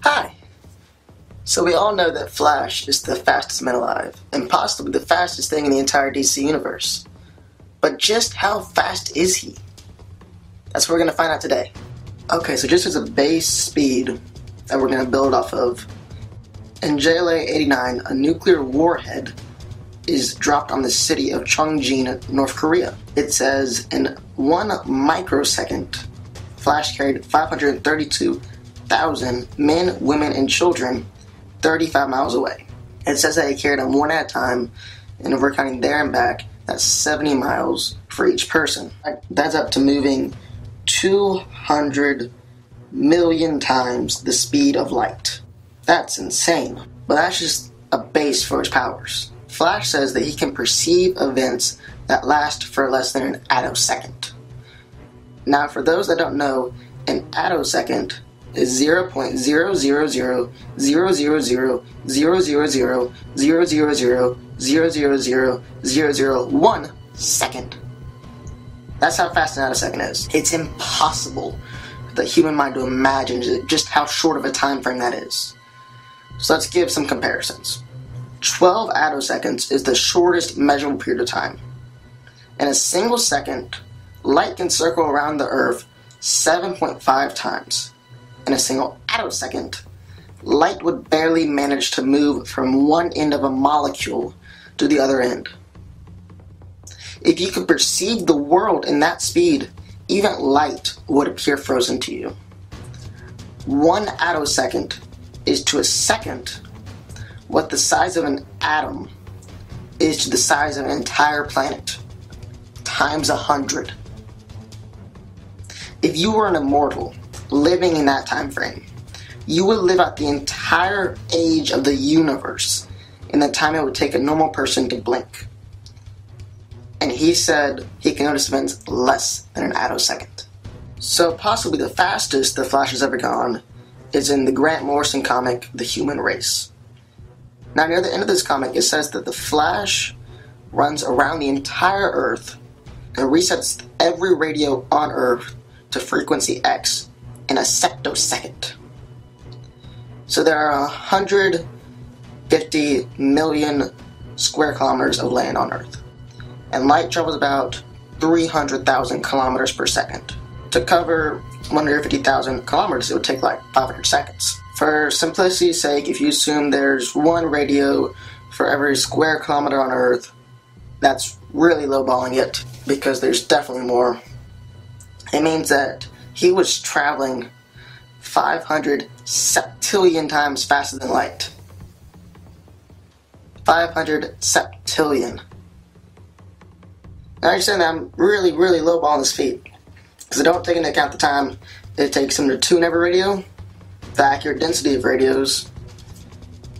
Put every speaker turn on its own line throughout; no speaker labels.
Hi! So we all know that Flash is the fastest man alive, and possibly the fastest thing in the entire DC universe. But just how fast is he? That's what we're gonna find out today. Okay, so just as a base speed that we're gonna build off of, in JLA 89, a nuclear warhead is dropped on the city of Chongjin, North Korea. It says in one microsecond, Flash carried 532,000 men, women, and children 35 miles away. It says that he carried them one at a time, and if we're counting there and back, that's 70 miles for each person. That's up to moving 200 million times the speed of light. That's insane. But that's just a base for his powers. Flash says that he can perceive events that last for less than an attosecond. Now, for those that don't know, an attosecond is 0.00000000000000001 second. That's how fast an attosecond is. It's impossible for the human mind to imagine just how short of a time frame that is. So let's give some comparisons. 12 attoseconds is the shortest measurable period of time. In a single second, light can circle around the Earth 7.5 times. In a single attosecond, light would barely manage to move from one end of a molecule to the other end. If you could perceive the world in that speed, even light would appear frozen to you. One attosecond is to a second what the size of an atom is to the size of an entire planet times a hundred. If you were an immortal living in that time frame, you would live out the entire age of the universe in the time it would take a normal person to blink. And he said he can notice events less than an attosecond. So possibly the fastest the Flash has ever gone is in the Grant Morrison comic, The Human Race. Now, near the end of this comic, it says that the Flash runs around the entire Earth and resets every radio on Earth to frequency X in a sectosecond. So there are 150 million square kilometers of land on Earth, and light travels about 300,000 kilometers per second. To cover 150,000 kilometers, it would take like 500 seconds. For simplicity's sake, if you assume there's one radio for every square kilometer on Earth, that's really lowballing it because there's definitely more. It means that he was traveling 500 septillion times faster than light. 500 septillion. Now, I understand that I'm really, really lowballing this feat because I don't take into account the time it takes him to tune every radio, the accurate density of radios,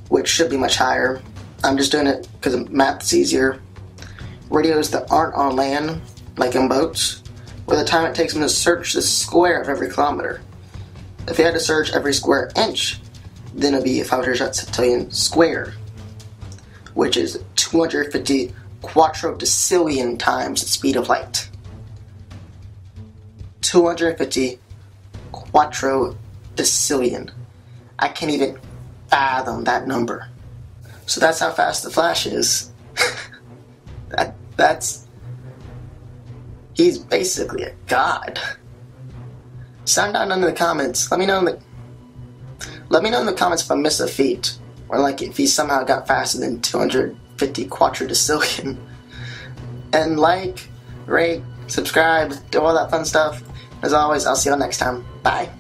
which should be much higher. I'm just doing it because math is easier. Radios that aren't on land, like in boats, or the time it takes him to search the square of every kilometer. If he had to search every square inch, then it'd be 500 septillion square, which is 250 quadrodecillion times the speed of light. 250 quadrodecillion. I can't even fathom that number. So that's how fast the Flash is. that that's he's basically a god. Sound down in the comments. Let me know in the let me know in the comments if I missed a feat, or like if he somehow got faster than 250 quadrodecillion. And like, rate, subscribe, do all that fun stuff. As always, I'll see you all next time. Bye.